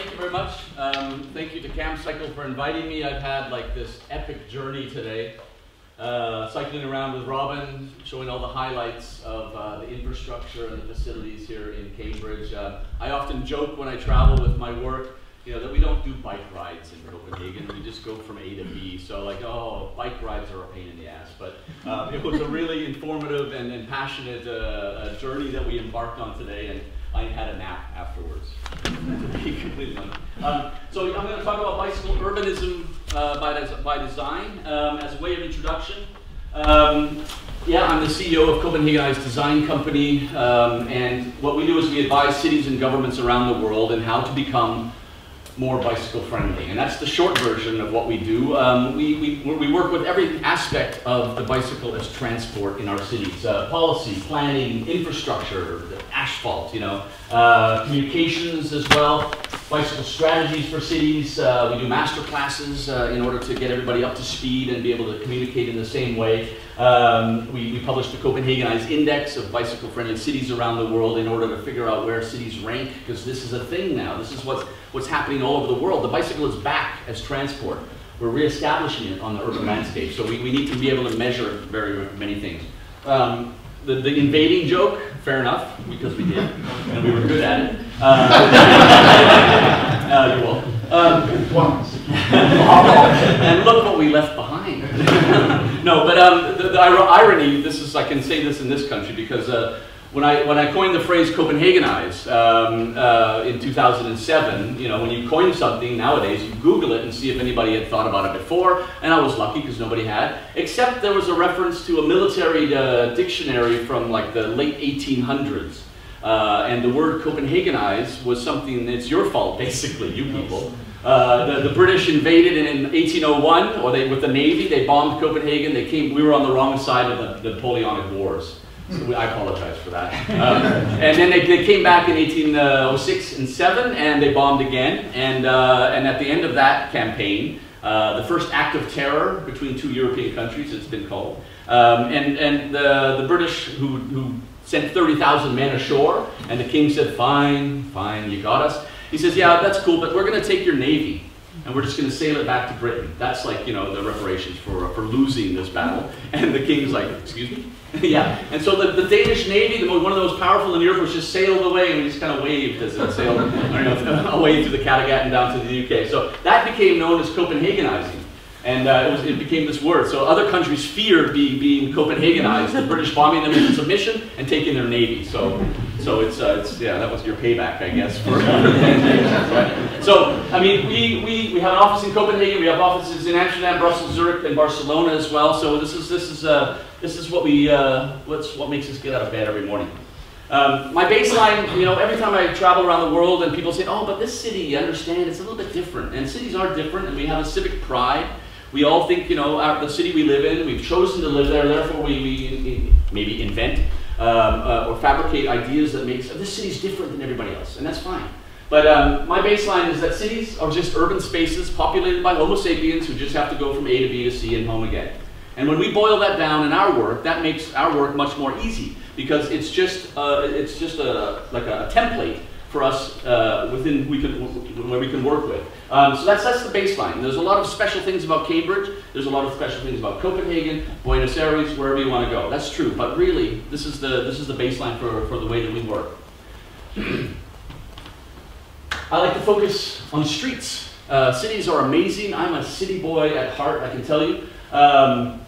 thank you very much. Um, thank you to CamCycle for inviting me. I've had like this epic journey today, uh, cycling around with Robin, showing all the highlights of uh, the infrastructure and the facilities here in Cambridge. Uh, I often joke when I travel with my work, you know, that we don't do bike rides in Copenhagen. We just go from A to B. So like, oh, bike rides are a pain in the ass. But um, it was a really informative and, and passionate uh, journey that we embarked on today. And I had a nap afterwards. completely. Um, so I'm going to talk about bicycle urbanism uh, by, des by design um, as a way of introduction. Um, yeah, I'm the CEO of Copenhagenize Design Company, um, and what we do is we advise cities and governments around the world in how to become more bicycle friendly. And that's the short version of what we do. Um, we, we, we work with every aspect of the bicycle as transport in our cities. Uh, policy, planning, infrastructure, asphalt, you know, uh, communications as well, bicycle strategies for cities. Uh, we do master classes uh, in order to get everybody up to speed and be able to communicate in the same way. Um, we, we published the Copenhagenize Index of bicycle-friendly cities around the world in order to figure out where cities rank, because this is a thing now. This is what's, what's happening all over the world. The bicycle is back as transport. We're reestablishing it on the urban landscape, so we, we need to be able to measure very many things. Um, the, the invading joke, fair enough, because we did, and we were good at it. Uh, uh, welcome. Um, Once. and look what we left behind. no, but um, the, the, irony, this is, I can say this in this country because uh, when I, when I coined the phrase Copenhagenize um, uh, in 2007, you know, when you coin something nowadays, you Google it and see if anybody had thought about it before, and I was lucky because nobody had, except there was a reference to a military uh, dictionary from like the late 1800s. Uh, and the word Copenhagenize was something, it's your fault basically, you people. Uh, the, the, British invaded in, in 1801, or they, with the Navy, they bombed Copenhagen. They came, we were on the wrong side of the, the Napoleonic Wars. So I apologize for that. Um, and then they, they, came back in 1806 and 7, and they bombed again. And, uh, and at the end of that campaign, uh, the first act of terror between two European countries, it's been called. Um, and and the, the British who, who sent 30,000 men ashore, and the king said, fine, fine, you got us. He says, yeah, that's cool, but we're going to take your navy and we're just going to sail it back to Britain. That's like, you know, the reparations for, for losing this battle. And the king's like, excuse me? yeah. And so the, the Danish Navy, the, one of the most powerful in Europe, was just sailed away and we just kind of waved as it sailed know, away through the Kattegat and down to the UK. So that became known as Copenhagenizing. And uh, it, was, it, became this word. So other countries feared being, being Copenhagenized, the British bombing them into submission and taking their navy. So, so it's, uh, it's yeah, that was your payback, I guess. For, right? So, I mean, we, we, we have an office in Copenhagen. We have offices in Amsterdam, Brussels, Zurich, and Barcelona as well. So this is this is uh, this is what we uh, what's what makes us get out of bed every morning. Um, my baseline, you know, every time I travel around the world and people say, oh, but this city, you understand, it's a little bit different. And cities are different, and we have a civic pride. We all think, you know, our, the city we live in, we've chosen to live there, therefore we, we maybe invent um, uh, or fabricate ideas that makes, oh, this city's different than everybody else, and that's fine. But um, my baseline is that cities are just urban spaces populated by Homo sapiens who just have to go from A to B to C and home again. And when we boil that down in our work, that makes our work much more easy because it's just, uh, it's just a, like a template for us uh, within we can, where we can work with. Um, so that's, that's the baseline. There's a lot of special things about Cambridge. There's a lot of special things about Copenhagen, Buenos Aires, wherever you want to go. That's true. But really, this is the, this is the baseline for, for the way that we work. I like to focus on streets. Uh, cities are amazing. I'm a city boy at heart, I can tell you. Um,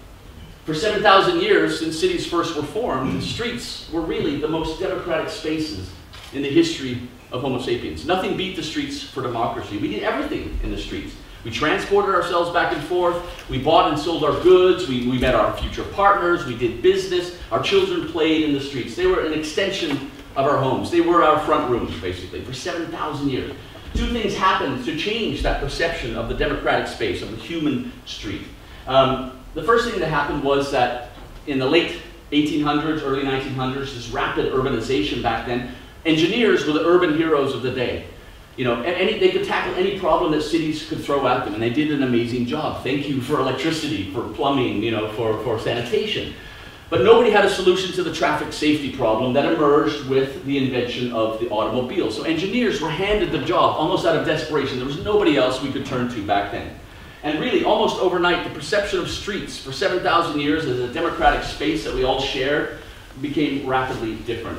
for 7,000 years, since cities first were formed, streets were really the most democratic spaces in the history of Homo sapiens. Nothing beat the streets for democracy. We did everything in the streets. We transported ourselves back and forth. We bought and sold our goods. We, we met our future partners. We did business. Our children played in the streets. They were an extension of our homes. They were our front rooms, basically, for 7,000 years. Two things happened to change that perception of the democratic space, of the human street. Um, the first thing that happened was that in the late 1800s, early 1900s, this rapid urbanization back then Engineers were the urban heroes of the day. You know, any, they could tackle any problem that cities could throw at them, and they did an amazing job. Thank you for electricity, for plumbing, you know, for, for sanitation. But nobody had a solution to the traffic safety problem that emerged with the invention of the automobile. So engineers were handed the job almost out of desperation. There was nobody else we could turn to back then. And really, almost overnight, the perception of streets for 7,000 years as a democratic space that we all share became rapidly different.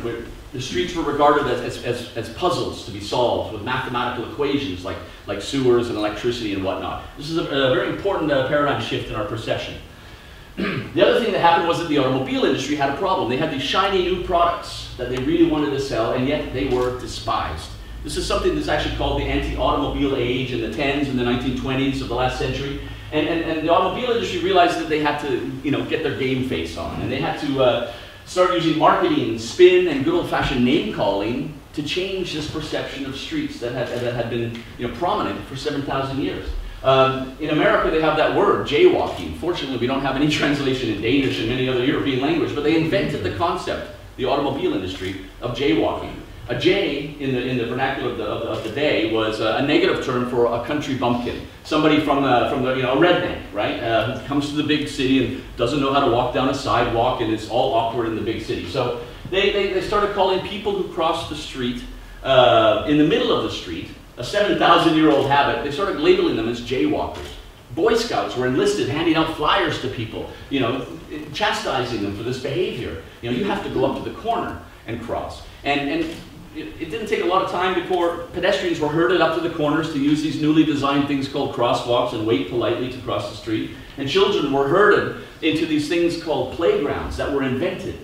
The streets were regarded as, as, as, puzzles to be solved with mathematical equations like, like sewers and electricity and whatnot. This is a, a very important uh, paradigm shift in our perception. the other thing that happened was that the automobile industry had a problem. They had these shiny new products that they really wanted to sell, and yet they were despised. This is something that's actually called the anti-automobile age in the 10s and the 1920s of the last century. And, and, and, the automobile industry realized that they had to you know, get their game face on, and they had to uh, start using marketing, spin, and good old-fashioned name-calling to change this perception of streets that had, that had been you know, prominent for 7,000 years. Um, in America, they have that word, jaywalking. Fortunately, we don't have any translation in Danish and many other European languages, but they invented the concept, the automobile industry, of jaywalking. A jay, in the, in the vernacular of the, of the, of the day, was a, negative term for a country bumpkin. Somebody from, the, from the, you know, a redneck, right? Uh, who comes to the big city and doesn't know how to walk down a sidewalk and it's all awkward in the big city. So they, they, they started calling people who cross the street uh, in the middle of the street a 7,000 year old habit, they started labeling them as jaywalkers. Boy Scouts were enlisted handing out flyers to people, you know, chastising them for this behavior. You know, you have to go up to the corner and cross. And, and it, didn't take a lot of time before pedestrians were herded up to the corners to use these newly designed things called crosswalks and wait politely to cross the street. And children were herded into these things called playgrounds that were invented,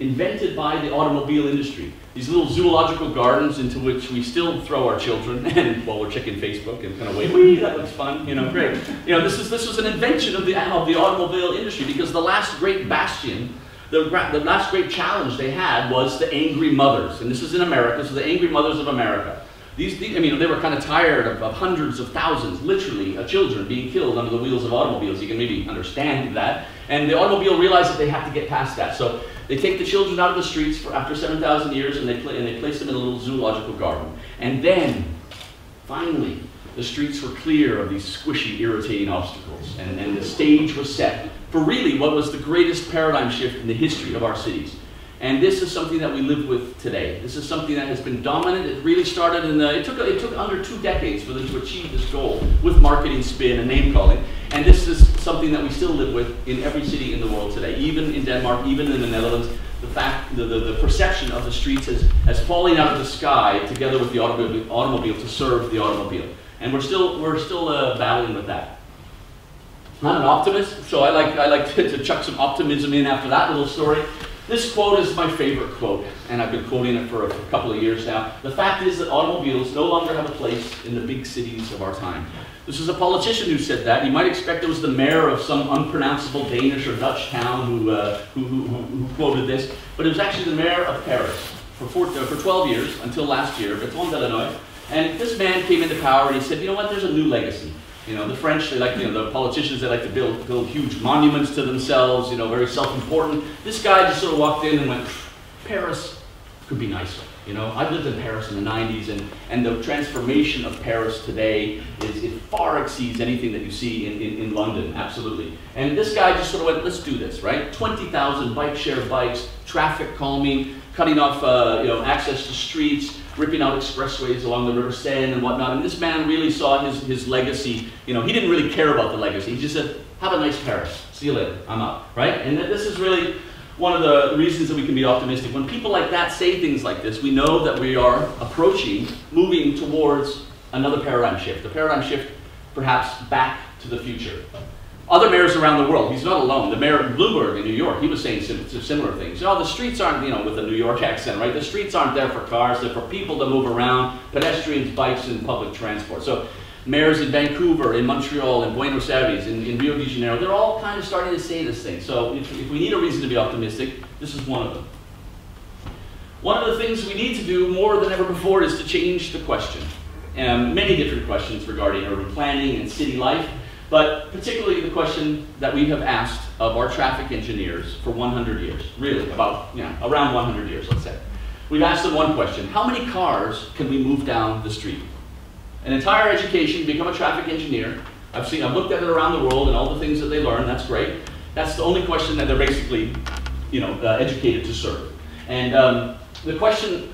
invented by the automobile industry these little zoological gardens into which we still throw our children and while we're checking Facebook and kind of wait, wee, that looks fun, you know, great. You know, this is this was an invention of the of the automobile industry because the last great bastion, the, the last great challenge they had was the angry mothers, and this is in America, so the angry mothers of America. These, these I mean, they were kind of tired of, of hundreds of thousands, literally, of children being killed under the wheels of automobiles. You can maybe understand that. And the automobile realized that they had to get past that. So they take the children out of the streets for after 7,000 years and they, and they place them in a little zoological garden. And then, finally, the streets were clear of these squishy, irritating obstacles. And, and the stage was set for really what was the greatest paradigm shift in the history of our cities. And this is something that we live with today. This is something that has been dominant. It really started in the, it took, it took under two decades for them to achieve this goal with marketing spin and name calling. And this is something that we still live with in every city in the world today, even in Denmark, even in the Netherlands. The fact, the, the, the perception of the streets as, as falling out of the sky together with the automobile, automobile to serve the automobile. And we're still, we're still uh, battling with that. I'm an optimist, so I like, I like to, to chuck some optimism in after that little story. This quote is my favorite quote, and I've been quoting it for a couple of years now. The fact is that automobiles no longer have a place in the big cities of our time. This is a politician who said that. You might expect it was the mayor of some unpronounceable Danish or Dutch town who, uh, who, who, who, quoted this, but it was actually the mayor of Paris for, four, uh, for 12 years, until last year, Bertrand Delanoë. And this man came into power and he said, you know what, there's a new legacy. You know, the French, they like, you know, the politicians, they like to build, build huge monuments to themselves, you know, very self-important. This guy just sort of walked in and went, Paris could be nicer. You know, I lived in Paris in the 90s, and, and the transformation of Paris today is, it far exceeds anything that you see in, in, in London, absolutely. And this guy just sort of went, let's do this, right? 20,000 bike share bikes, traffic calming, cutting off, uh, you know, access to streets, ripping out expressways along the River Seine and whatnot. And this man really saw his, his legacy. You know, he didn't really care about the legacy. He just said, have a nice Paris. See you later. I'm out. Right? And this is really one of the reasons that we can be optimistic. When people like that say things like this, we know that we are approaching, moving towards another paradigm shift. A paradigm shift perhaps back to the future. Other mayors around the world, he's not alone. The mayor of Bloomberg in New York, he was saying similar things. Oh, the streets aren't, you know, with a New York accent, right? The streets aren't there for cars, they're for people to move around, pedestrians, bikes, and public transport. So mayors in Vancouver, in Montreal, in Buenos Aires, in, in Rio de Janeiro, they're all kind of starting to say this thing. So if, if we need a reason to be optimistic, this is one of them. One of the things we need to do more than ever before is to change the question. Um, many different questions regarding urban planning and city life. But particularly the question that we have asked of our traffic engineers for 100 years, really, about, you know, around 100 years, let's say. We've asked them one question, how many cars can we move down the street? An entire education, become a traffic engineer. I've seen, I've looked at it around the world and all the things that they learn, that's great. That's the only question that they're basically you know, uh, educated to serve. And um, the question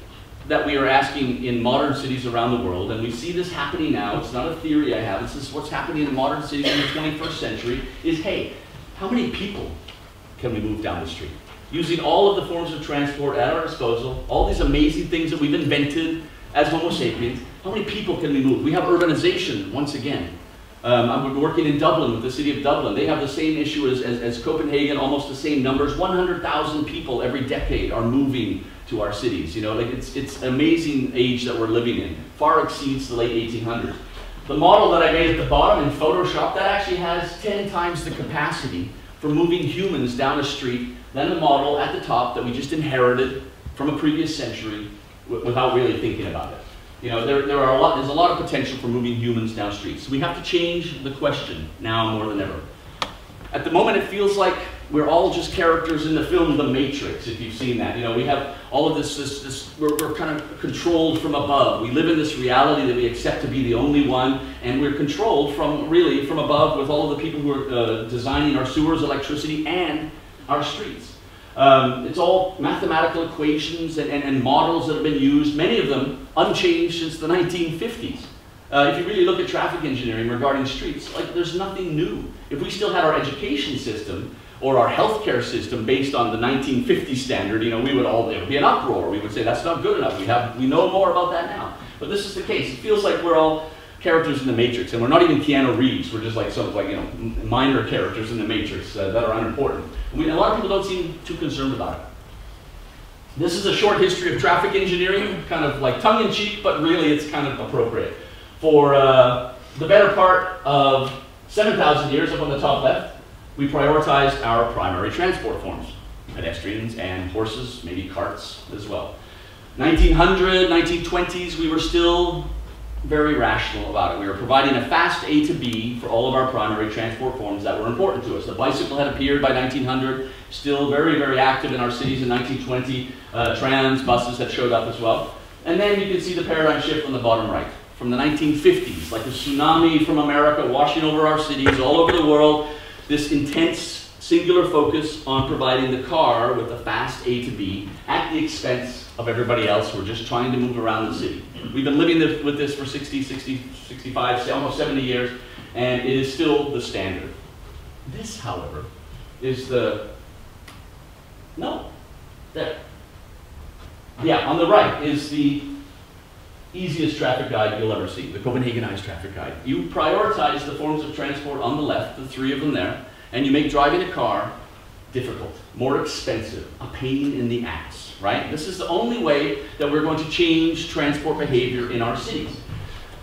that we are asking in modern cities around the world, and we see this happening now, it's not a theory I have, this is what's happening in modern cities in the 21st century, is hey, how many people can we move down the street? Using all of the forms of transport at our disposal, all these amazing things that we've invented as Homo sapiens, how many people can we move? We have urbanization, once again. Um, I'm working in Dublin with the city of Dublin. They have the same issue as, as, as Copenhagen, almost the same numbers. 100,000 people every decade are moving to our cities. You know, like it's, it's amazing age that we're living in. Far exceeds the late 1800s. The model that I made at the bottom in Photoshop, that actually has 10 times the capacity for moving humans down a street than the model at the top that we just inherited from a previous century without really thinking about it. You know, there, there are a lot, there's a lot of potential for moving humans down streets. We have to change the question now more than ever. At the moment, it feels like we're all just characters in the film The Matrix, if you've seen that. You know, we have all of this, this, this we're, we're kind of controlled from above. We live in this reality that we accept to be the only one, and we're controlled from, really, from above with all of the people who are uh, designing our sewers, electricity, and our streets. Um, it's all mathematical equations and, and, and, models that have been used, many of them unchanged since the 1950s. Uh, if you really look at traffic engineering regarding streets, like there's nothing new. If we still had our education system or our healthcare system based on the 1950 standard, you know, we would all, it would be an uproar. We would say that's not good enough. We, have, we know more about that now. But this is the case. It feels like we're all characters in the Matrix, and we're not even Keanu Reeves. We're just like sort of like you know minor characters in the Matrix uh, that are unimportant. We, a lot of people don't seem too concerned about it. This is a short history of traffic engineering, kind of like tongue in cheek, but really it's kind of appropriate. For uh, the better part of 7,000 years, up on the top left, we prioritized our primary transport forms pedestrians and horses, maybe carts as well. 1900, 1920s, we were still very rational about it. We were providing a fast A to B for all of our primary transport forms that were important to us. The bicycle had appeared by 1900, still very, very active in our cities in 1920. Uh, trams, buses had showed up as well. And then you can see the paradigm shift on the bottom right. From the 1950s, like a tsunami from America washing over our cities all over the world, this intense singular focus on providing the car with a fast A to B at the expense of everybody else who are just trying to move around the city. We've been living this, with this for 60, 60, 65, almost 70 years, and it is still the standard. This, however, is the, no, there. Yeah, on the right is the easiest traffic guide you'll ever see, the Copenhagenized traffic guide. You prioritize the forms of transport on the left, the three of them there, and you make driving a car difficult, more expensive, a pain in the ass, right? This is the only way that we're going to change transport behavior in our cities.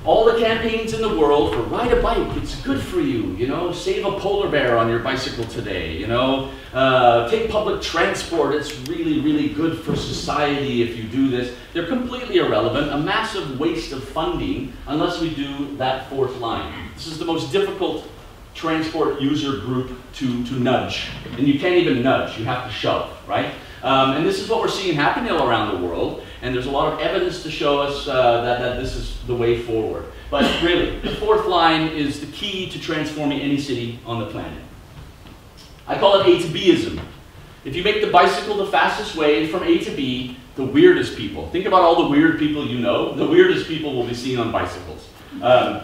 All the campaigns in the world for ride a bike, it's good for you, you know, save a polar bear on your bicycle today, you know, uh, take public transport, it's really, really good for society if you do this. They're completely irrelevant, a massive waste of funding unless we do that fourth line. This is the most difficult transport user group to, to nudge. And you can't even nudge, you have to shove, right? Um, and this is what we're seeing happening all around the world, and there's a lot of evidence to show us uh, that, that this is the way forward. But really, the fourth line is the key to transforming any city on the planet. I call it A to Bism. If you make the bicycle the fastest way from A to B, the weirdest people, think about all the weird people you know, the weirdest people will be seen on bicycles. Um,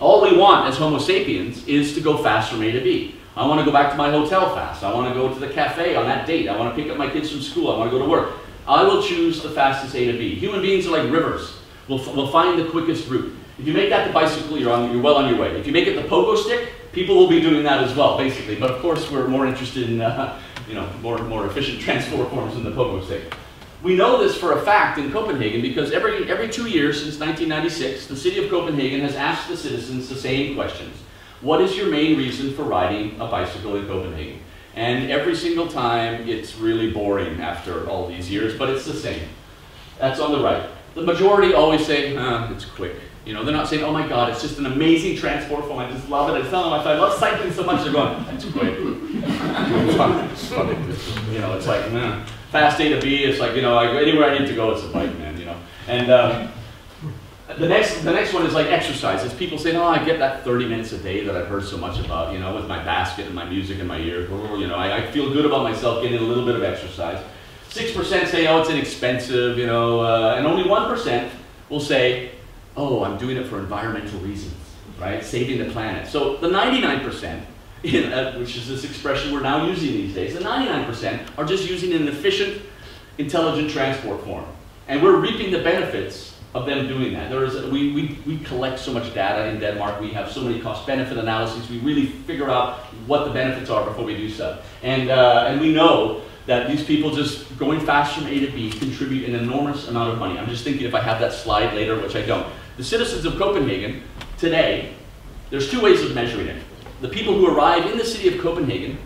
all we want as Homo sapiens is to go fast from A to B. I want to go back to my hotel fast. I want to go to the cafe on that date. I want to pick up my kids from school. I want to go to work. I will choose the fastest A to B. Human beings are like rivers. We'll, we'll find the quickest route. If you make that the bicycle, you're, on, you're well on your way. If you make it the pogo stick, people will be doing that as well, basically. But of course, we're more interested in uh, you know, more, more efficient transport forms than the pogo stick. We know this for a fact in Copenhagen because every, every two years since 1996, the city of Copenhagen has asked the citizens the same questions. What is your main reason for riding a bicycle in Copenhagen? And every single time, it's really boring after all these years, but it's the same. That's on the right. The majority always say, ah, it's quick. You know, they're not saying, oh my God, it's just an amazing transport form. I just love it. I tell them, I love cycling so much. They're going, it's quick. You know, it's like, man fast A to B. It's like, you know, anywhere I need to go, it's a bike, man, you know. And um, the next, the next one is like exercise. It's people saying, oh, I get that 30 minutes a day that I've heard so much about, you know, with my basket and my music in my ear. You know, I, I feel good about myself getting a little bit of exercise. 6% say, oh, it's inexpensive, you know, uh, and only 1% will say, oh, I'm doing it for environmental reasons, right? Saving the planet. So the 99%, in, uh, which is this expression we're now using these days, the 99% are just using an efficient, intelligent transport form. And we're reaping the benefits of them doing that. There is, we, we, we collect so much data in Denmark. We have so many cost-benefit analyses. We really figure out what the benefits are before we do so. And, uh, and we know that these people just going fast from A to B contribute an enormous amount of money. I'm just thinking if I have that slide later, which I don't. The citizens of Copenhagen today, there's two ways of measuring it. The people who arrive in the city of Copenhagen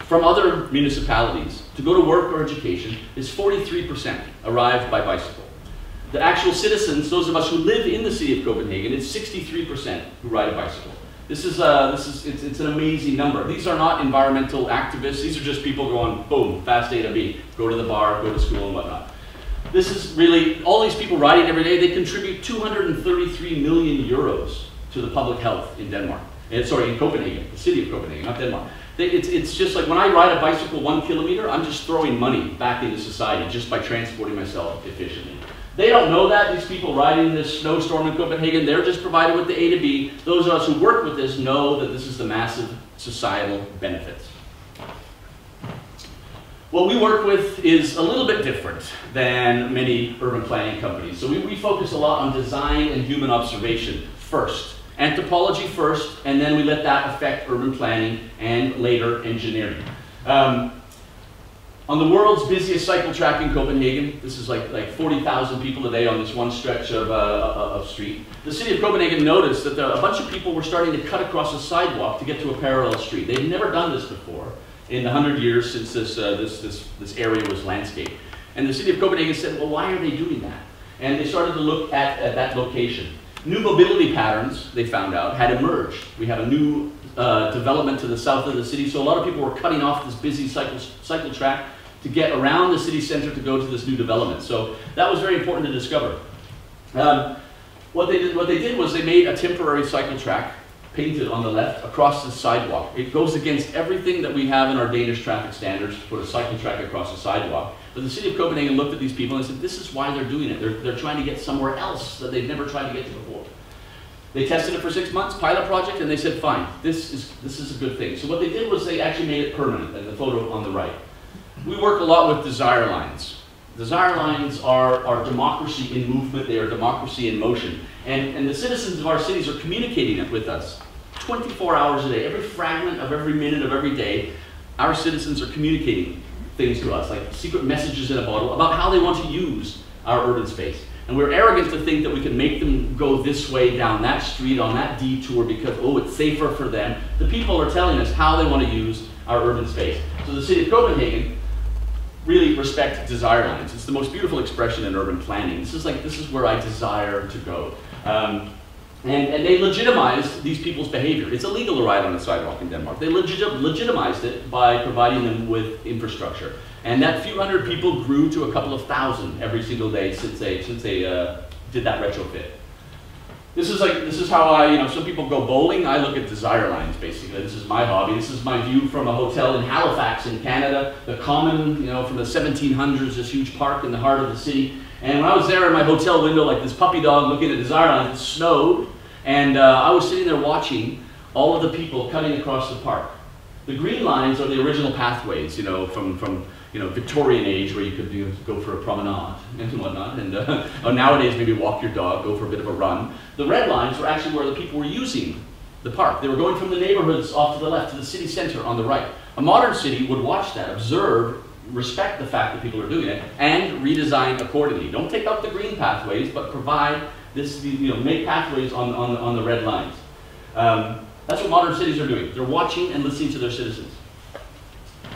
from other municipalities to go to work or education is 43% arrived by bicycle. The actual citizens, those of us who live in the city of Copenhagen, it's 63% who ride a bicycle. This is, uh, this is it's, it's an amazing number. These are not environmental activists. These are just people going, boom, fast A to B, go to the bar, go to school and whatnot. This is really, all these people riding every day, they contribute 233 million euros to the public health in Denmark. And, sorry, in Copenhagen, the city of Copenhagen, not Denmark. They, it's, it's just like when I ride a bicycle one kilometer, I'm just throwing money back into society just by transporting myself efficiently. They don't know that. These people riding this snowstorm in Copenhagen, they're just provided with the A to B. Those of us who work with this know that this is the massive societal benefits. What we work with is a little bit different than many urban planning companies. So we, we focus a lot on design and human observation first. Anthropology first, and then we let that affect urban planning and later engineering. Um, on the world's busiest cycle track in Copenhagen, this is like, like 40,000 people a day on this one stretch of, uh, of street, the city of Copenhagen noticed that the, a bunch of people were starting to cut across a sidewalk to get to a parallel street. They'd never done this before in the 100 years since this, uh, this, this, this area was landscaped. And the city of Copenhagen said, well, why are they doing that? And they started to look at, at that location. New mobility patterns, they found out, had emerged. We have a new uh, development to the south of the city, so a lot of people were cutting off this busy cycle, cycle track to get around the city center to go to this new development. So that was very important to discover. Um, what, they did, what they did was they made a temporary cycle track painted on the left across the sidewalk. It goes against everything that we have in our Danish traffic standards to put a cycle track across the sidewalk. But the city of Copenhagen looked at these people and said, this is why they're doing it. They're, they're trying to get somewhere else that they've never tried to get to before. They tested it for six months, pilot project, and they said, fine, this is, this is a good thing. So what they did was they actually made it permanent, and the photo on the right we work a lot with desire lines. Desire lines are, are democracy in movement, they are democracy in motion. And, and the citizens of our cities are communicating it with us 24 hours a day. Every fragment of every minute of every day, our citizens are communicating things to us, like secret messages in a bottle, about how they want to use our urban space. And we're arrogant to think that we can make them go this way down that street on that detour because, oh, it's safer for them. The people are telling us how they want to use our urban space. So the city of Copenhagen really respect desire lines. It's the most beautiful expression in urban planning. This is like, this is where I desire to go. Um, and, and they legitimized these people's behavior. It's illegal to ride on a sidewalk in Denmark. They legit legitimized it by providing them with infrastructure. And that few hundred people grew to a couple of thousand every single day since they, since they uh, did that retrofit. This is like, this is how I, you know, some people go bowling. I look at desire lines, basically. This is my hobby. This is my view from a hotel in Halifax in Canada. The common, you know, from the 1700s, this huge park in the heart of the city. And when I was there in my hotel window, like this puppy dog looking at desire lines, it snowed. And uh, I was sitting there watching all of the people cutting across the park. The green lines are the original pathways, you know, from, from you know, Victorian age where you could you know, go for a promenade and whatnot, and uh, nowadays maybe walk your dog, go for a bit of a run. The red lines were actually where the people were using the park. They were going from the neighborhoods off to the left to the city center on the right. A modern city would watch that, observe, respect the fact that people are doing it, and redesign accordingly. Don't take out the green pathways, but provide this, you know, make pathways on, on, on the red lines. Um, that's what modern cities are doing. They're watching and listening to their citizens.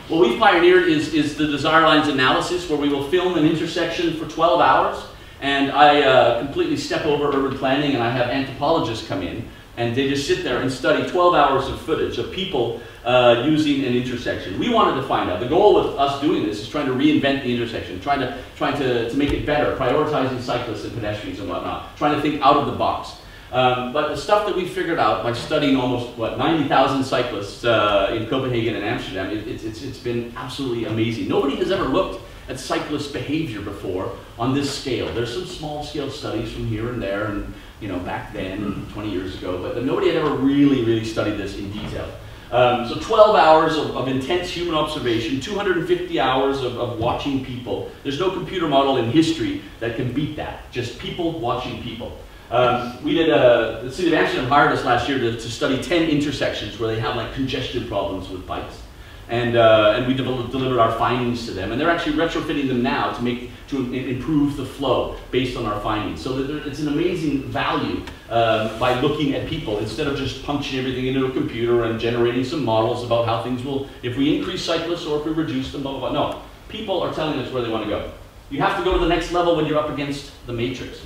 What we've pioneered is, is the desire lines analysis where we will film an intersection for 12 hours and I uh, completely step over urban planning and I have anthropologists come in and they just sit there and study 12 hours of footage of people uh, using an intersection. We wanted to find out. The goal with us doing this is trying to reinvent the intersection, trying to trying to, to make it better, prioritizing cyclists and pedestrians and whatnot, trying to think out of the box. Um, but the stuff that we figured out by studying almost what 90,000 cyclists uh, in Copenhagen and Amsterdam, it, it's, it's, it's been absolutely amazing. Nobody has ever looked at cyclist behavior before on this scale. There's some small scale studies from here and there, and you know back then, 20 years ago, but nobody had ever really, really studied this in detail. Um, so 12 hours of, of, intense human observation, 250 hours of, of, watching people. There's no computer model in history that can beat that. Just people watching people. Um, we did a, the city of Amsterdam hired us last year to, to, study 10 intersections where they have like congestion problems with bikes. And, uh, and we developed, delivered our findings to them. And they're actually retrofitting them now to make to improve the flow based on our findings. So it's an amazing value um, by looking at people instead of just punching everything into a computer and generating some models about how things will, if we increase cyclists or if we reduce them, blah, blah, blah. No, people are telling us where they want to go. You have to go to the next level when you're up against the matrix.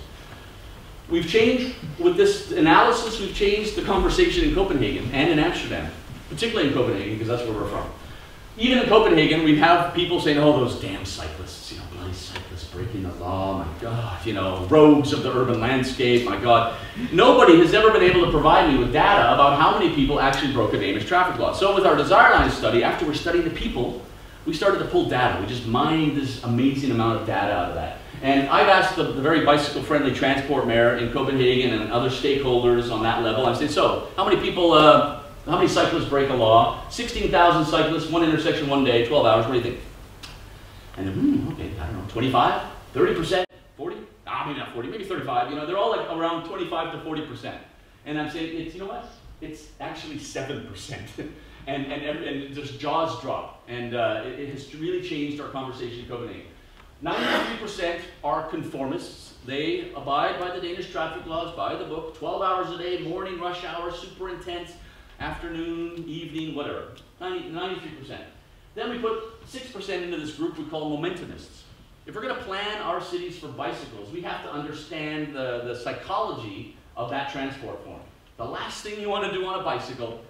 We've changed, with this analysis, we've changed the conversation in Copenhagen and in Amsterdam, particularly in Copenhagen, because that's where we're from. Even in Copenhagen, we have people saying, oh, those damn cyclists, you know, bloody cyclists breaking the law, my God, you know, rogues of the urban landscape, my God. Nobody has ever been able to provide me with data about how many people actually broke a Danish traffic law. So with our Desire Line study, after we studied the people, we started to pull data. We just mined this amazing amount of data out of that. And I've asked the, the very bicycle-friendly transport mayor in Copenhagen and other stakeholders on that level, I've said, so, how many people uh, how many cyclists break a law? 16,000 cyclists, one intersection, one day, 12 hours. What do you think? And then, hmm, okay, I don't know, 25, 30%, 40? Ah, maybe not 40, maybe 35. You know, they're all like around 25 to 40%. And I'm saying, it's, you know what? It's actually 7%. and, and, and just jaws drop. And uh, it, it, has really changed our conversation in Copenhagen. 93% are conformists. They abide by the Danish traffic laws, by the book, 12 hours a day, morning rush hour, super intense afternoon, evening, whatever. 90, 93%. Then we put 6% into this group we call momentumists. If we're going to plan our cities for bicycles, we have to understand the, the psychology of that transport form. The last thing you want to do on a bicycle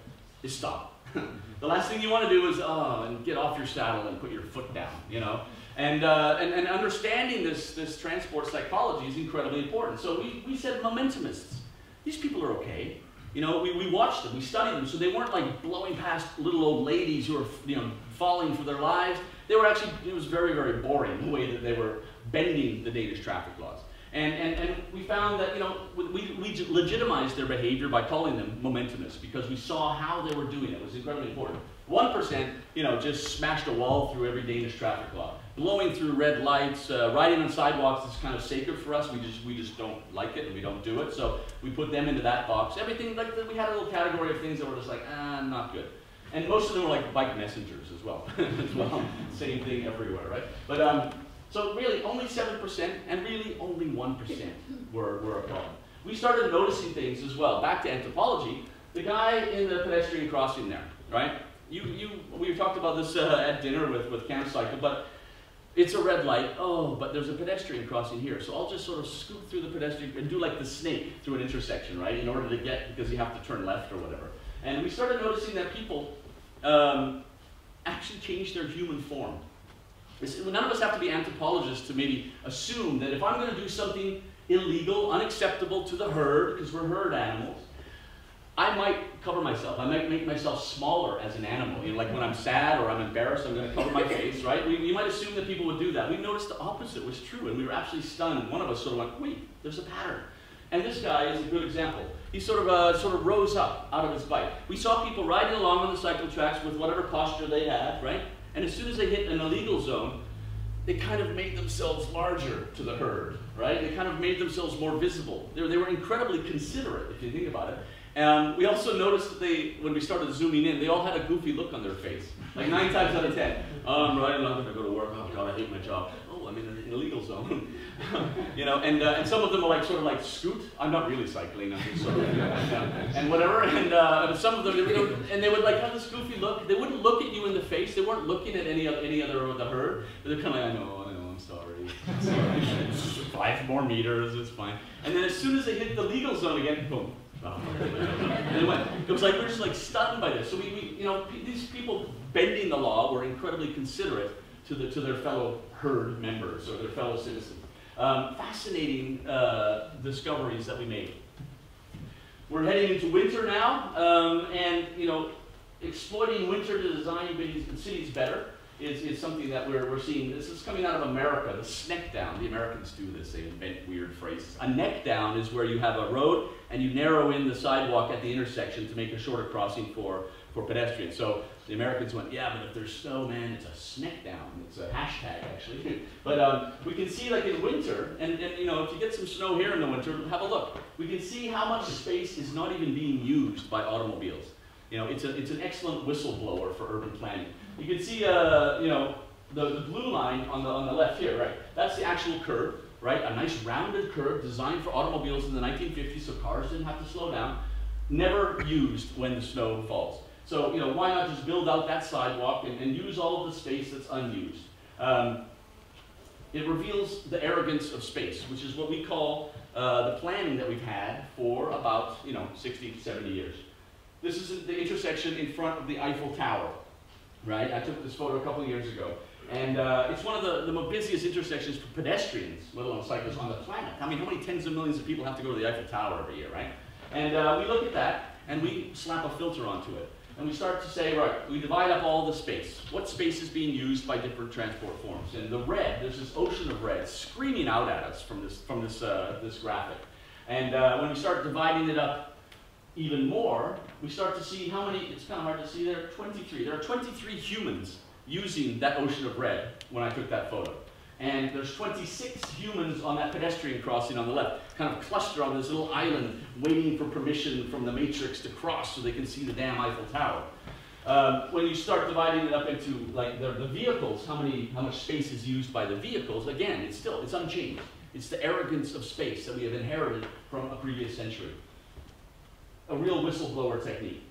is stop. the last thing you want to do is, oh, and get off your saddle and put your foot down, you know? And, uh, and, and, understanding this, this transport psychology is incredibly important. So we, we said momentumists. These people are okay. You know, we, we watched them, we studied them, so they weren't like blowing past little old ladies who were, you know, falling for their lives. They were actually, it was very, very boring the way that they were bending the Danish traffic laws. And, and, and we found that, you know, we, we legitimized their behavior by calling them momentumists because we saw how they were doing it. It was incredibly important. 1%, you know, just smashed a wall through every Danish traffic law blowing through red lights, uh, riding on sidewalks is kind of sacred for us. We just we just don't like it and we don't do it. So we put them into that box. Everything like we had a little category of things that were just like ah not good. And most of them were like bike messengers as well. as well, same thing everywhere, right? But um, so really only seven percent and really only one percent were were a problem. We started noticing things as well. Back to anthropology, the guy in the pedestrian crossing there, right? You, you, we talked about this uh, at dinner with, with CamCycle, but it's a red light. Oh, but there's a pedestrian crossing here. So I'll just sort of scoop through the pedestrian and do like the snake through an intersection, right? In order to get, because you have to turn left or whatever. And we started noticing that people um, actually change their human form. It's, none of us have to be anthropologists to maybe assume that if I'm going to do something illegal, unacceptable to the herd, because we're herd animals, I might cover myself. I might make myself smaller as an animal. You know, like when I'm sad or I'm embarrassed, I'm going to cover my face, right? We, you might assume that people would do that. We noticed the opposite was true, and we were actually stunned. One of us sort of went, wait, there's a pattern. And this guy is a good example. He sort of, uh, sort of rose up out of his bike. We saw people riding along on the cycle tracks with whatever posture they had, right? And as soon as they hit an illegal zone, they kind of made themselves larger to the herd, right? They kind of made themselves more visible. They, they were incredibly considerate, if you think about it. And we also noticed that they, when we started zooming in, they all had a goofy look on their face. Like nine times out of ten. Um, I'm riding along, I go to work, oh God, I hate my job. I'm in an illegal zone. you know, and, uh, and some of them are like, sort of like scoot. I'm not really cycling, I'm just sort of, you know, and whatever. And uh, some of them, you know, and they would like have this goofy look. They wouldn't look at you in the face. They weren't looking at any, any other of the herd. But they're kind of like, I know, I know, I'm sorry. Sorry. Five more meters, it's fine. And then as soon as they hit the legal zone again, boom, Oh, anyway, it was like we're just like stunned by this. So we, we you know, these people bending the law were incredibly considerate to the to their fellow herd members or their fellow citizens. Um, fascinating uh, discoveries that we made. We're heading into winter now, um, and you know, exploiting winter to design cities better is, is something that we're, we're seeing. This is coming out of America, the sneck down. The Americans do this, they invent weird phrases. A neck down is where you have a road and you narrow in the sidewalk at the intersection to make a shorter crossing for, for pedestrians. So the Americans went, yeah, but if there's snow, man, it's a sneck down. It's a hashtag, actually. but um, we can see, like in winter, and, and you know, if you get some snow here in the winter, have a look. We can see how much space is not even being used by automobiles. You know, it's, a, it's an excellent whistleblower for urban planning. You can see, uh, you know, the, the blue line on the, on the left here, right? That's the actual curve, right? A nice rounded curve designed for automobiles in the 1950s so cars didn't have to slow down. Never used when the snow falls. So, you know, why not just build out that sidewalk and, and use all of the space that's unused? Um, it reveals the arrogance of space, which is what we call uh, the planning that we've had for about, you know, 60, 70 years. This is the intersection in front of the Eiffel Tower, right? I took this photo a couple of years ago. And uh, it's one of the, the busiest intersections for pedestrians, let alone cyclists, on the planet. I mean, how many tens of millions of people have to go to the Eiffel Tower every year, right? And uh, we look at that, and we slap a filter onto it. And we start to say, right, we divide up all the space. What space is being used by different transport forms? And the red, there's this ocean of red screaming out at us from this, from this, uh, this graphic. And uh, when we start dividing it up even more, we start to see how many, it's kind of hard to see there, 23. There are 23 humans using that ocean of red when I took that photo. And there's 26 humans on that pedestrian crossing on the left, kind of cluster on this little island, waiting for permission from the matrix to cross so they can see the damn Eiffel Tower. Um, when you start dividing it up into like the, the, vehicles, how many, how much space is used by the vehicles, again, it's still, it's unchanged. It's the arrogance of space that we have inherited from a previous century a real whistleblower technique.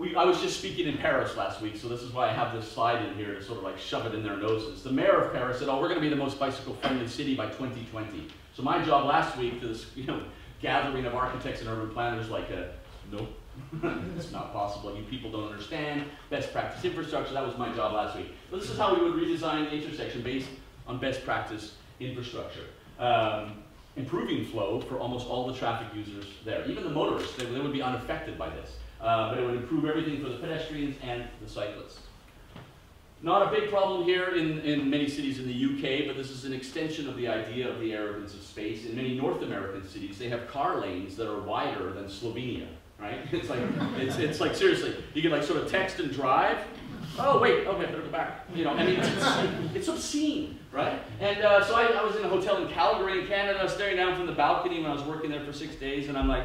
We, I was just speaking in Paris last week, so this is why I have this slide in here to sort of like shove it in their noses. The mayor of Paris said, oh, we're going to be the most bicycle-friendly city by 2020. So my job last week to this you know, gathering of architects and urban planners like, a, nope, it's not possible. You people don't understand best practice infrastructure. That was my job last week. But this is how we would redesign the intersection based on best practice infrastructure. Um, improving flow for almost all the traffic users there. Even the motorists, they, they would be unaffected by this. Uh, but it would improve everything for the pedestrians and the cyclists. Not a big problem here in, in many cities in the UK, but this is an extension of the idea of the arrogance of space. In many North American cities, they have car lanes that are wider than Slovenia, right? It's like, it's, it's like seriously, you can like sort of text and drive. Oh, wait, okay, better go back. You know, I mean, it's, it's obscene right? And uh, so I, I, was in a hotel in Calgary, in Canada, staring down from the balcony when I was working there for six days, and I'm like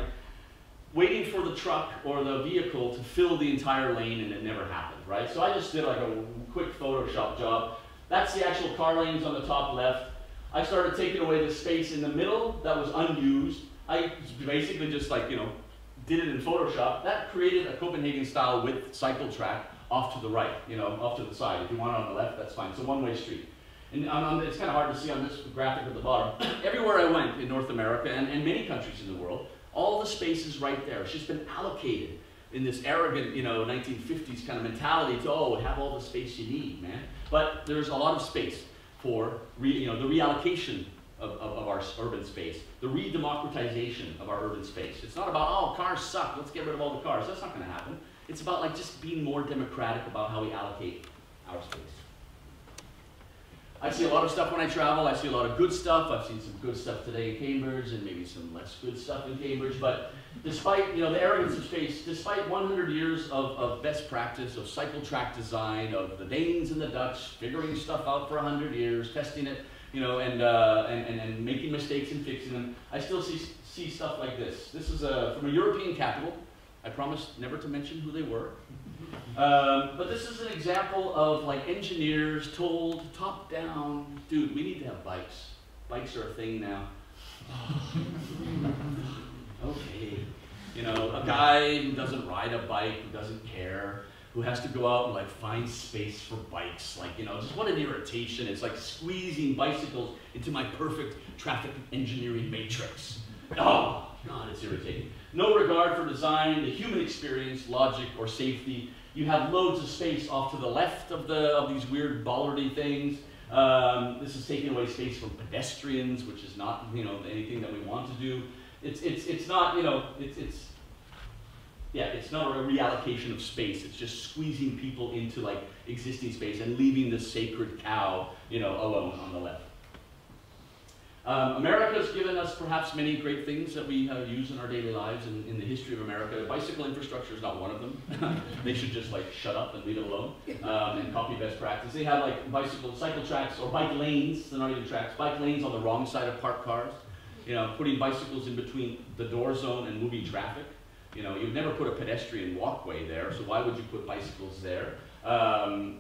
waiting for the truck or the vehicle to fill the entire lane, and it never happened, right? So I just did like a quick Photoshop job. That's the actual car lanes on the top left. I started taking away the space in the middle that was unused. I basically just like, you know, did it in Photoshop. That created a Copenhagen style width cycle track off to the right, you know, off to the side. If you want it on the left, that's fine. It's a one-way street and on, it's kind of hard to see on this graphic at the bottom, everywhere I went in North America and, and many countries in the world, all the space is right there. It's just been allocated in this arrogant, you know, 1950s kind of mentality to, oh, have all the space you need, man. But there's a lot of space for, re, you know, the reallocation of, of, of, our urban space, the re-democratization of our urban space. It's not about, oh, cars suck, let's get rid of all the cars. That's not going to happen. It's about like just being more democratic about how we allocate our space. I see a lot of stuff when I travel. I see a lot of good stuff. I've seen some good stuff today in Cambridge and maybe some less good stuff in Cambridge. But despite you know the arrogance of space, despite 100 years of, of best practice, of cycle track design, of the Danes and the Dutch figuring stuff out for 100 years, testing it, you know, and, uh, and, and, and, making mistakes and fixing them, I still see, see stuff like this. This is a, from a European capital. I promised never to mention who they were. Um, but this is an example of like engineers told top down, dude, we need to have bikes. Bikes are a thing now. okay. You know, a guy who doesn't ride a bike, who doesn't care, who has to go out and like find space for bikes. Like, you know, just what an irritation. It's like squeezing bicycles into my perfect traffic engineering matrix. Oh, God, it's irritating. No regard for design, the human experience, logic, or safety. You have loads of space off to the left of, the, of these weird bollardy things. Um, this is taking away space from pedestrians, which is not you know anything that we want to do. It's, it's, it's not, you know, it's, it's, yeah, it's not a reallocation of space. It's just squeezing people into like existing space and leaving the sacred cow, you know, alone on the left. Um, America's given us perhaps many great things that we uh, use in our daily lives in, in the history of America. Bicycle infrastructure is not one of them. they should just like shut up and leave it alone um, and copy best practice. They have like bicycle, cycle tracks or bike lanes, they're not even tracks, bike lanes on the wrong side of parked cars. You know, putting bicycles in between the door zone and moving traffic. You know, you'd never put a pedestrian walkway there, so why would you put bicycles there? Um,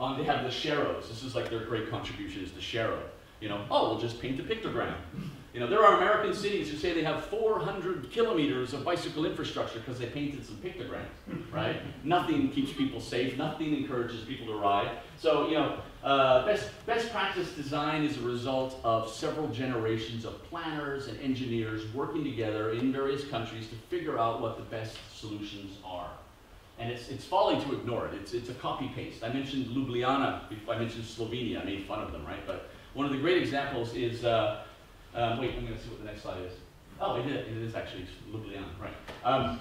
on, they have the sharrows. This is like their great contribution is the sharrow. You know, oh, we'll just paint a pictogram. You know, there are American cities who say they have 400 kilometers of bicycle infrastructure because they painted some pictograms, right? nothing keeps people safe. Nothing encourages people to ride. So, you know, uh, best, best practice design is a result of several generations of planners and engineers working together in various countries to figure out what the best solutions are. And it's, it's folly to ignore it. It's, it's a copy paste. I mentioned Ljubljana, I mentioned Slovenia, I made fun of them, right? But one of the great examples is, uh, um, wait, I'm going to see what the next slide is. Oh, it is, it is actually Ljubljana, right. Um,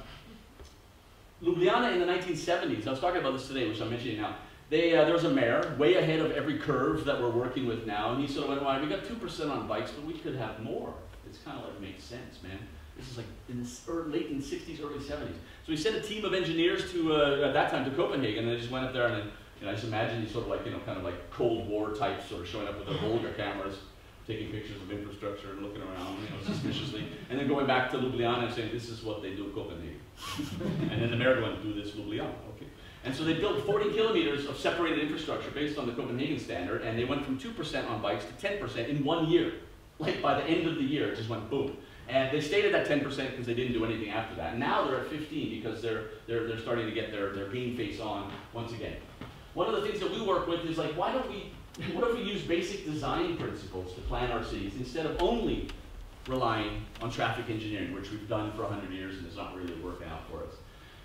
Ljubljana in the 1970s, I was talking about this today, which I'm mentioning now. They, uh, there was a mayor, way ahead of every curve that we're working with now, and he sort of went, well, we got 2% on bikes, but we could have more. It's kind of like makes sense, man. This is like in the early, late in the 60s, early 70s. So he sent a team of engineers to, uh, at that time, to Copenhagen, and they just went up there and and I just imagine these sort of like, you know, kind of like Cold War types sort of showing up with their Volga cameras, taking pictures of infrastructure and looking around, you know, suspiciously, and then going back to Ljubljana and saying, this is what they do in Copenhagen. and then the mayor went, do this Ljubljana, okay. And so they built 40 kilometers of separated infrastructure based on the Copenhagen standard, and they went from 2% on bikes to 10% in one year. Like by the end of the year, it just went boom. And they stayed at that 10% because they didn't do anything after that. Now they're at 15 because they're, they're, they're starting to get their, their game face on once again. One of the things that we work with is like, why don't we, what if we use basic design principles to plan our cities instead of only relying on traffic engineering, which we've done for 100 years and it's not really working out for us.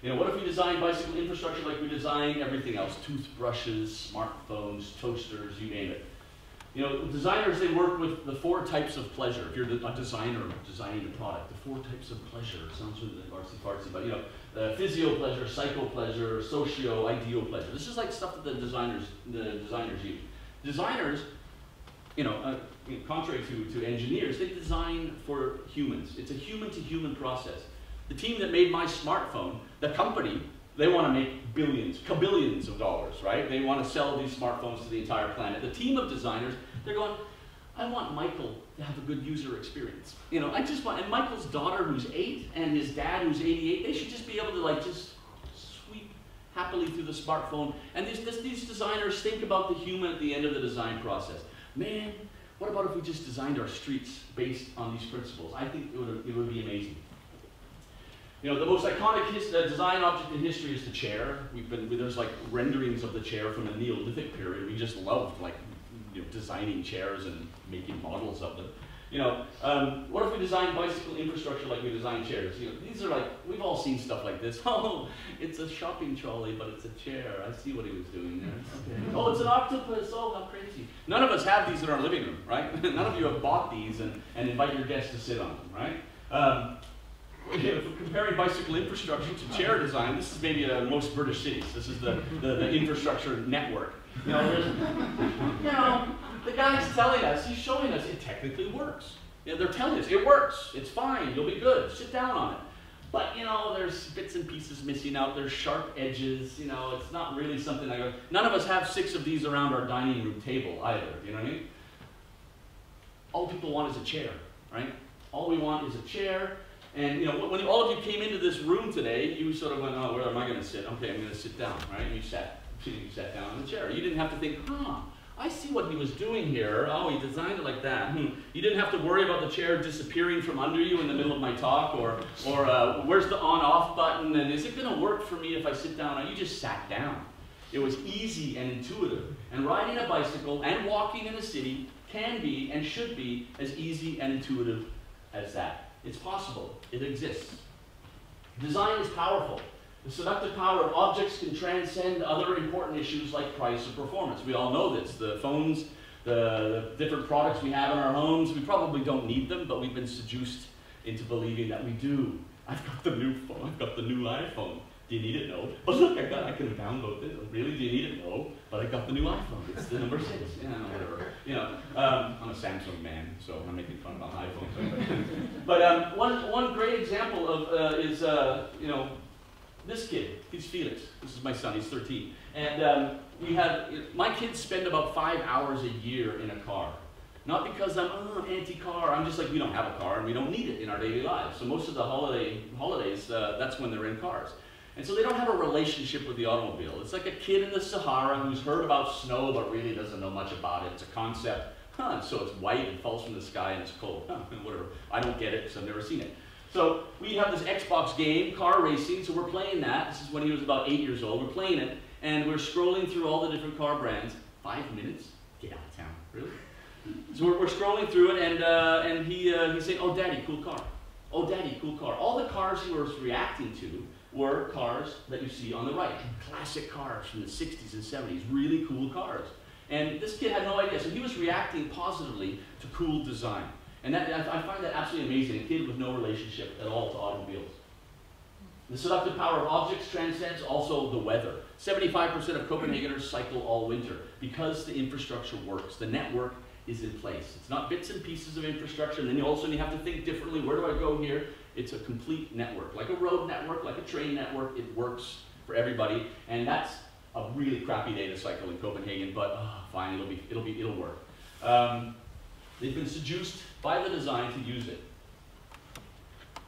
You know, what if we design bicycle infrastructure like we design everything else? Toothbrushes, smartphones, toasters, you name it. You know, designers, they work with the four types of pleasure. If you're a designer designing a product, the four types of pleasure. Sounds really artsy-fartsy, but you know, physio pleasure, psycho pleasure, socio ideal pleasure. This is like stuff that the designers the designers use. Designers, you know, uh, contrary to, to engineers, they design for humans. It's a human to human process. The team that made my smartphone, the company, they want to make billions, kabillions of dollars, right? They want to sell these smartphones to the entire planet. The team of designers, they're going, I want Mikael to have a good user experience. You know, I just want, and Mikael's daughter who's eight and his dad who's 88, they should just be able to like just sweep happily through the smartphone. And these, this, these designers think about the human at the end of the design process. Man, what about if we just designed our streets based on these principles? I think it would, it would be amazing. You know, the most iconic his, uh, design object in history is the chair. We've been, there's like renderings of the chair from the Neolithic period. We just loved like you know, designing chairs and making models of them. You know, um, what if we design bicycle infrastructure like we design chairs? You know, these are like, we've all seen stuff like this. Oh, it's a shopping trolley, but it's a chair. I see what he was doing there. Okay. Oh, it's an octopus. Oh, how crazy. None of us have these in our living room, right? None of you have bought these and, and invite your guests to sit on them, right? Um, if we're comparing bicycle infrastructure to chair design, this is maybe uh, most British cities. This is the, the, the infrastructure network. You know, you know, the guy's telling us, he's showing us it technically works. You know, they're telling us it works, it's fine, you'll be good, sit down on it. But you know, there's bits and pieces missing out, there's sharp edges, you know, it's not really something I go, none of us have six of these around our dining room table either, you know what I mean? All people want is a chair, right? All we want is a chair, and you know, when all of you came into this room today, you sort of went, oh, where am I going to sit? Okay, I'm going to sit down, right? And you sat you sat down in the chair. You didn't have to think, huh, I see what he was doing here. Oh, he designed it like that. Hmm. You didn't have to worry about the chair disappearing from under you in the middle of my talk, or, or uh, where's the on-off button, and is it going to work for me if I sit down? You just sat down. It was easy and intuitive. And riding a bicycle and walking in a city can be and should be as easy and intuitive as that. It's possible. It exists. Design is powerful. The seductive power of objects can transcend other important issues like price or performance. We all know this. The phones, the, the different products we have in our homes, we probably don't need them, but we've been seduced into believing that we do. I've got the new phone. I've got the new iPhone. Do you need it? No. But look, I got. I can download it. Really? Do you need it? No. But I got the new iPhone. It's the number six. Yeah, whatever. You know, um, I'm a Samsung man, so I'm making fun of iPhone. but um, one one great example of uh, is uh, you know this kid. He's Felix. This is my son. He's 13, and um, we have my kids spend about five hours a year in a car. Not because I'm oh, anti-car. I'm just like we don't have a car and we don't need it in our daily lives. So most of the holiday holidays, uh, that's when they're in cars. And so they don't have a relationship with the automobile. It's like a kid in the Sahara who's heard about snow but really doesn't know much about it. It's a concept. Huh, so it's white and falls from the sky and it's cold. Huh, whatever. I don't get it because I've never seen it. So we have this Xbox game, car racing, so we're playing that. This is when he was about eight years old. We're playing it, and we're scrolling through all the different car brands. Five minutes? Get out of town. Really? So we're, we're scrolling through it, and, uh, and he, uh, he's saying, oh, daddy, cool car. Oh, daddy, cool car. All the cars he was reacting to were cars that you see on the right. Classic cars from the 60s and 70s, really cool cars. And this kid had no idea, so he was reacting positively to cool design. And that, I find that absolutely amazing, a kid with no relationship at all to automobiles. The seductive power of objects transcends also the weather. 75% of Copenhageners cycle all winter because the infrastructure works. The network is in place. It's not bits and pieces of infrastructure, and then you all of a sudden you have to think differently. Where do I go here? It's a complete network, like a road network, like a train network. It works for everybody, and that's a really crappy day to cycle in Copenhagen. But oh, fine, it'll be, it'll be, it'll work. Um, they've been seduced by the design to use it.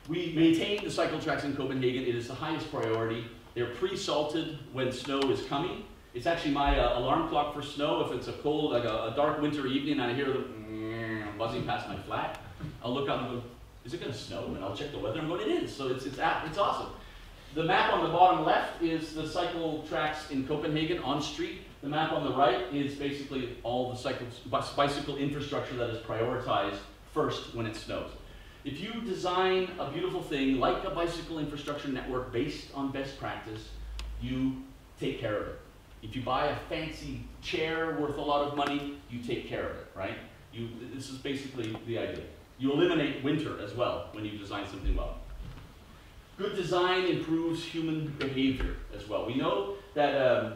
We maintain the cycle tracks in Copenhagen. It is the highest priority. They're pre-salted when snow is coming. It's actually my uh, alarm clock for snow. If it's a cold, like a, a dark winter evening, and I hear the buzzing past my flat, I'll look out and go, is it going to snow? And I'll check the weather and go, it is. So it's, it's, it's awesome. The map on the bottom left is the cycle tracks in Copenhagen on street. The map on the right is basically all the cycle, bicycle infrastructure that is prioritized first when it snows. If you design a beautiful thing like a bicycle infrastructure network based on best practice, you take care of it. If you buy a fancy chair worth a lot of money, you take care of it, right? You, this is basically the idea. You eliminate winter as well when you design something well. Good design improves human behavior as well. We know that um,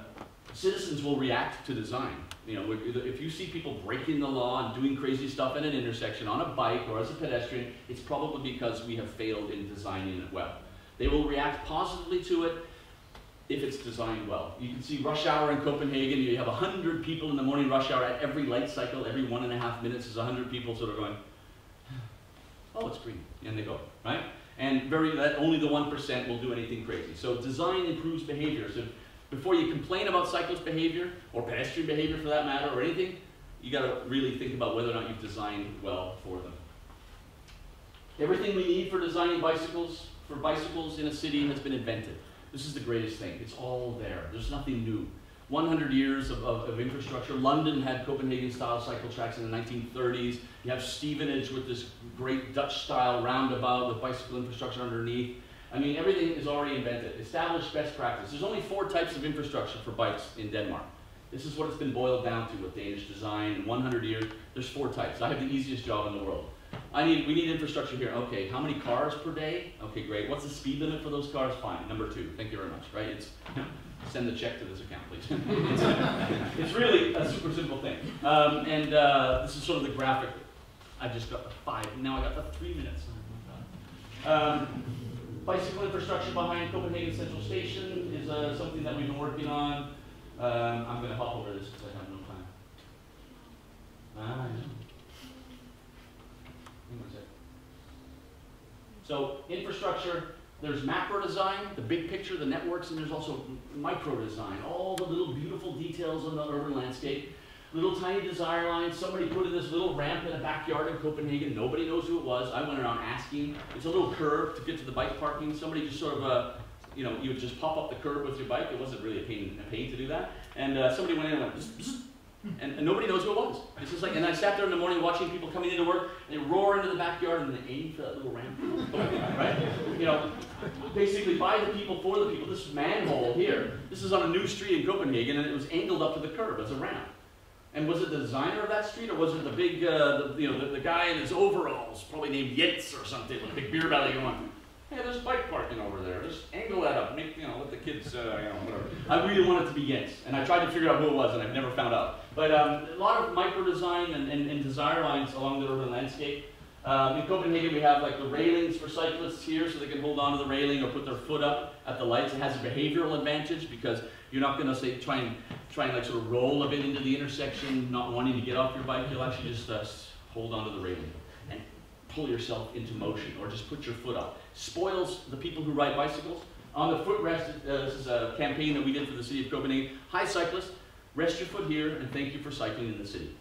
citizens will react to design. You know, if you see people breaking the law and doing crazy stuff at an intersection on a bike or as a pedestrian, it's probably because we have failed in designing it well. They will react positively to it if it's designed well. You can see rush hour in Copenhagen, you have 100 people in the morning rush hour at every light cycle, every one and a half minutes is 100 people sort of going, oh, it's green, and they go, right? And very that only the 1% will do anything crazy. So design improves behavior. So before you complain about cyclist behavior, or pedestrian behavior for that matter, or anything, you gotta really think about whether or not you've designed well for them. Everything we need for designing bicycles, for bicycles in a city has been invented. This is the greatest thing. It's all there. There's nothing new. 100 years of, of, of infrastructure. London had Copenhagen-style cycle tracks in the 1930s. You have Stevenage with this great Dutch-style roundabout with bicycle infrastructure underneath. I mean, everything is already invented. Established best practice. There's only four types of infrastructure for bikes in Denmark. This is what it's been boiled down to with Danish design. In 100 years, there's four types. I have the easiest job in the world. I need, we need infrastructure here. Okay, how many cars per day? Okay, great. What's the speed limit for those cars? Fine. Number two. Thank you very much. Right? It's send the check to this account, please. it's, it's, really a super simple thing. Um, and uh, this is sort of the graphic. I just got the five. Now I got the three minutes. Um, bicycle infrastructure behind Copenhagen Central Station is uh, something that we've been working on. Um, I'm going to hop over this because I have no time. Ah, So infrastructure, there's macro design, the big picture, the networks, and there's also micro design, all the little beautiful details on the urban landscape. Little tiny desire line. somebody put in this little ramp in a backyard in Copenhagen, nobody knows who it was. I went around asking. It's a little curve to get to the bike parking. Somebody just sort of, uh, you know, you would just pop up the curb with your bike. It wasn't really a pain, a pain to do that. And uh, somebody went in and went, bzz, bzz, And, and, nobody knows who it was. It's just like, and I sat there in the morning watching people coming into work, and they roar into the backyard and they aim for that little ramp, right? You know, basically by the people, for the people. This manhole here, this is on a new street in Copenhagen, and it was angled up to the curb as a ramp. And was it the designer of that street, or was it the big, uh, the, you know, the, the, guy in his overalls, probably named Jens or something, with a big beer belly going, hey, there's bike parking over there. Just angle that up, make, you know, let the kids, uh, you know, whatever. I really wanted to be Jens, and I tried to figure out who it was, and I've never found out. But um, a lot of micro design and, and, and desire lines along the urban landscape. Um, in Copenhagen, we have like the railings for cyclists here, so they can hold on to the railing or put their foot up at the lights. It has a behavioral advantage because you're not going to say try and try and like sort of roll a bit into the intersection, not wanting to get off your bike. You'll actually just uh, hold onto the railing and pull yourself into motion, or just put your foot up. Spoils the people who ride bicycles. On the footrest, uh, this is a campaign that we did for the city of Copenhagen. Hi cyclists, rest your foot here and thank you for cycling in the city.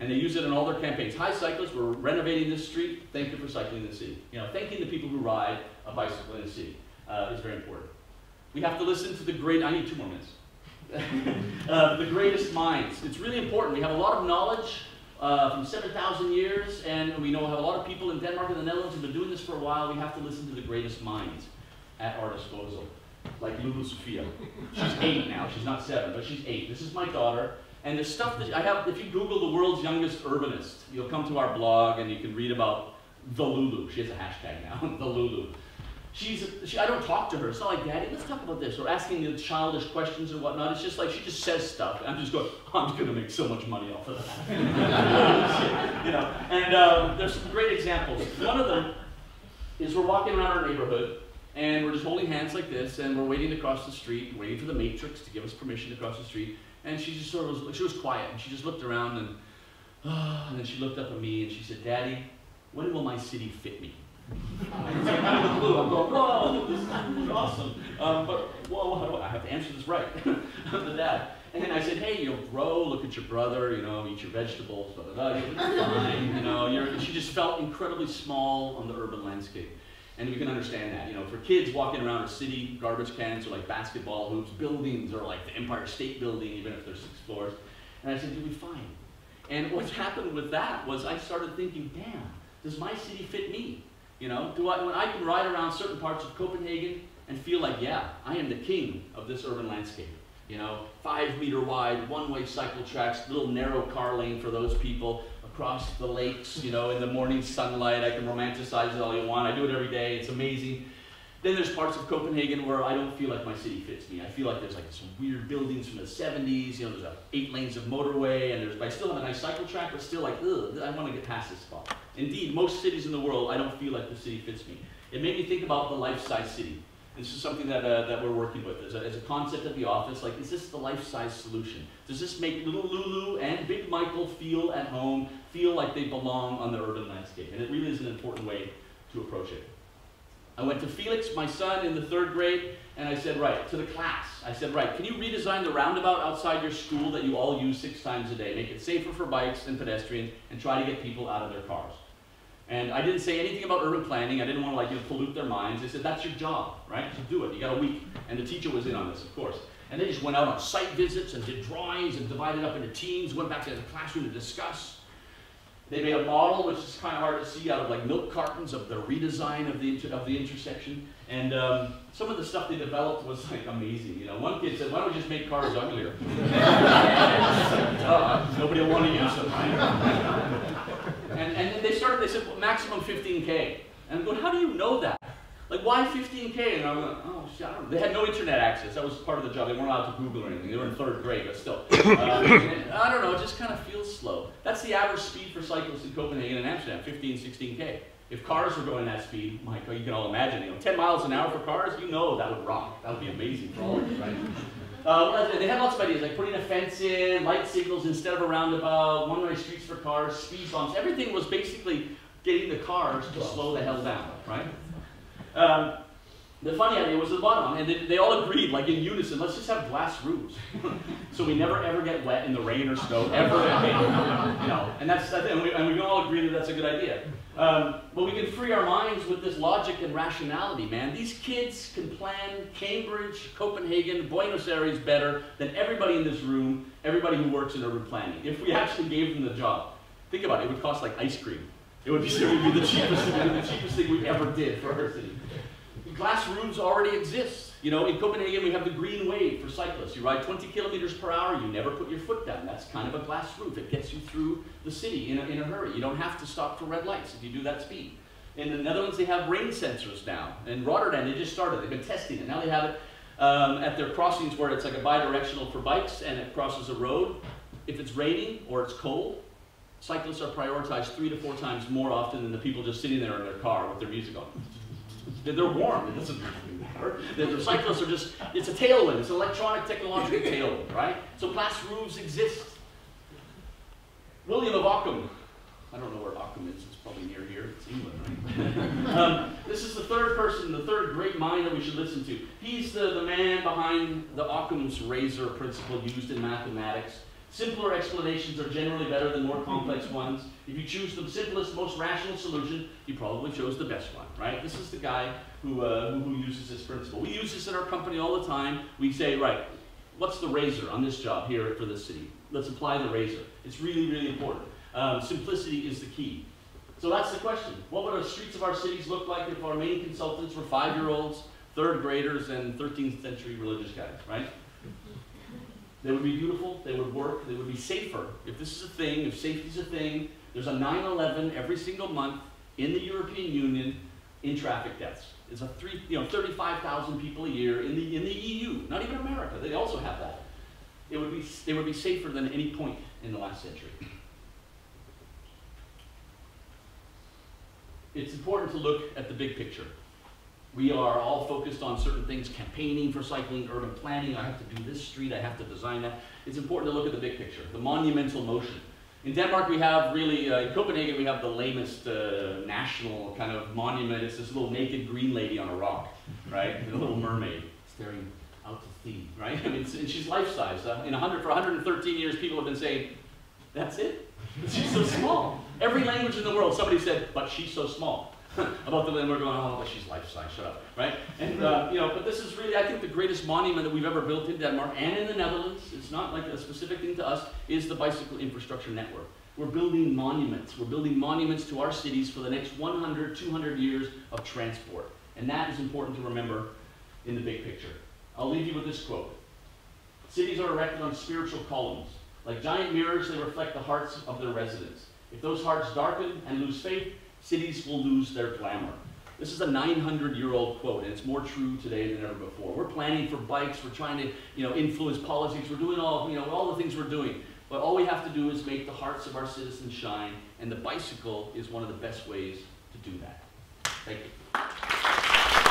And they use it in all their campaigns. Hi cyclists, we're renovating this street. Thank you for cycling in the city. You know, thanking the people who ride a bicycle in the city uh, is very important. We have to listen to the great, I need two more minutes. uh, the greatest minds. It's really important. We have a lot of knowledge uh, from 7,000 years, and we know have a lot of people in Denmark and the Netherlands who've been doing this for a while. We have to listen to the greatest minds at our disposal, like Lulu Sophia. She's eight now. She's not seven, but she's eight. This is my daughter. And there's stuff that I have, if you Google the world's youngest urbanist, you'll come to our blog and you can read about the Lulu. She has a hashtag now, the Lulu. She's, she, I don't talk to her. It's not like, Daddy, let's talk about this, or asking the childish questions or whatnot. It's just like she just says stuff. I'm just going, I'm going to make so much money off of that. you know, and um, there's some great examples. One of them is we're walking around our neighborhood, and we're just holding hands like this, and we're waiting to cross the street, waiting for the matrix to give us permission to cross the street. And she just sort of was, she was quiet, and she just looked around, and, uh, and then she looked up at me, and she said, Daddy, when will my city fit me? I'm going, whoa, this is awesome. Um, but, whoa, how do I, I have to answer this right? I'm the dad. And then I said, hey, you'll grow, look at your brother, you know, eat your vegetables, blah, blah, blah, fine, you know. You're, she just felt incredibly small on the urban landscape. And we can understand that, you know, for kids walking around a city, garbage cans are like basketball hoops, buildings are like the Empire State Building, even if there's six floors. And I said, you'll be fine. And what's happened with that was I started thinking, damn, does my city fit me? You know, do I, when I can ride around certain parts of Copenhagen and feel like, yeah, I am the king of this urban landscape. You know, five meter wide, one-way cycle tracks, little narrow car lane for those people across the lakes, you know, in the morning sunlight. I can romanticize it all you want. I do it every day. It's amazing. Then there's parts of Copenhagen where I don't feel like my city fits me. I feel like there's like some weird buildings from the 70s. You know, there's like eight lanes of motorway, and there's. I still have a nice cycle track, but still like, ugh, I want to get past this spot. Indeed, most cities in the world, I don't feel like the city fits me. It made me think about the life-size city. This is something that, uh, that we're working with as a, as a concept at the office. Like, is this the life-size solution? Does this make little Lulu and Big Mikael feel at home, feel like they belong on the urban landscape? And it really is an important way to approach it. I went to Felix, my son, in the third grade, and I said, right, to the class, I said, right, can you redesign the roundabout outside your school that you all use six times a day? Make it safer for bikes and pedestrians, and try to get people out of their cars. And I didn't say anything about urban planning. I didn't want to like you know, pollute their minds. I said, that's your job, right? So do it. You got a week. And the teacher was in on this, of course. And they just went out on site visits and did drawings and divided up into teams, went back to the classroom to discuss. They made a model, which is kind of hard to see, out of like milk cartons of the redesign of the, of the intersection. And um, some of the stuff they developed was like amazing. You know, one kid said, why don't we just make cars uglier? nobody will want to use them, and, and they said, well, maximum 15K. And I'm going, how do you know that? Like, why 15K? And I'm like, oh, shit, I don't know. They had no internet access. That was part of the job. They weren't allowed to Google or anything. They were in third grade, but still. Uh, I don't know, it just kind of feels slow. That's the average speed for cyclists in Copenhagen and Amsterdam, 15, 16K. If cars were going that speed, Michael, you can all imagine, you know, 10 miles an hour for cars, you know that would rock. That would be amazing for all of us, right? Uh, they had lots of ideas, like putting a fence in, light signals instead of a roundabout, one-way streets for cars, speed bumps. Everything was basically getting the cars to slow the hell down, right? Um, the funny idea was the bottom, and they, they, all agreed, like in unison, let's just have glass roofs, so we never ever get wet in the rain or snow ever again. you know, and that's and we, and we all agree that that's a good idea. Um, but we can free our minds with this logic and rationality, man. These kids can plan Cambridge, Copenhagen, Buenos Aires better than everybody in this room, everybody who works in urban planning. If we actually gave them the job, think about it, it would cost like ice cream. It would be, it would be the cheapest, the cheapest thing we ever did for our city. Glass rooms already exist. You know, in Copenhagen, we have the green wave for cyclists. You ride 20 kilometers per hour, you never put your foot down. That's kind of a glass roof. It gets you through the city in a, in a hurry. You don't have to stop for red lights if you do that speed. In the Netherlands, they have rain sensors now. In Rotterdam, they just started. They've been testing it. Now they have it um, at their crossings where it's like a bidirectional for bikes and it crosses a road. If it's raining or it's cold, cyclists are prioritized three to four times more often than the people just sitting there in their car with their music on. They're warm. It doesn't matter. The, the cyclists are just, it's a tailwind. It's an electronic technological tailwind, right? So glass roofs exist. William of Ockham. I don't know where Ockham is. It's probably near here. It's England, right? um, this is the third person, the third great mind that we should listen to. He's the, the man behind the Occam's razor principle used in mathematics. Simpler explanations are generally better than more complex ones. If you choose the simplest, most rational solution, you probably chose the best one, right? This is the guy who, uh, who, uses this principle. We use this in our company all the time. We say, right, what's the razor on this job here for this city? Let's apply the razor. It's really, really important. Um, simplicity is the key. So that's the question. What would the streets of our cities look like if our main consultants were five-year-olds, third graders, and 13th century religious guys, right? They would be beautiful, they would work, they would be safer. If this is a thing, if safety is a thing, there's a 9-11 every single month in the European Union in traffic deaths. It's a three, you know, 35,000 people a year in the, in the EU, not even America, they also have that. It would be, they would be safer than any point in the last century. It's important to look at the big picture. We are all focused on certain things, campaigning for cycling, urban planning, I have to do this street, I have to design that. It's important to look at the big picture, the monumental motion. In Denmark, we have really, uh, in Copenhagen, we have the lamest uh, national kind of monument. It's this little naked green lady on a rock, right? The little mermaid staring out to sea, right? I mean, and she's life-size. Uh, in 100, for 113 years, people have been saying, that's it? She's so small. Every language in the world, somebody said, but she's so small. about the we're going, oh, but she's life-size, shut up, right? And, uh, you know, but this is really, I think, the greatest monument that we've ever built in Denmark and in the Netherlands, it's not like a specific thing to us, is the bicycle infrastructure network. We're building monuments. We're building monuments to our cities for the next 100, 200 years of transport. And that is important to remember in the big picture. I'll leave you with this quote. Cities are erected on spiritual columns. Like giant mirrors, they reflect the hearts of their residents. If those hearts darken and lose faith, cities will lose their glamour. This is a 900-year-old quote, and it's more true today than ever before. We're planning for bikes. We're trying to, you know, influence politics. We're doing all, you know, all the things we're doing. But all we have to do is make the hearts of our citizens shine, and the bicycle is one of the best ways to do that. Thank you.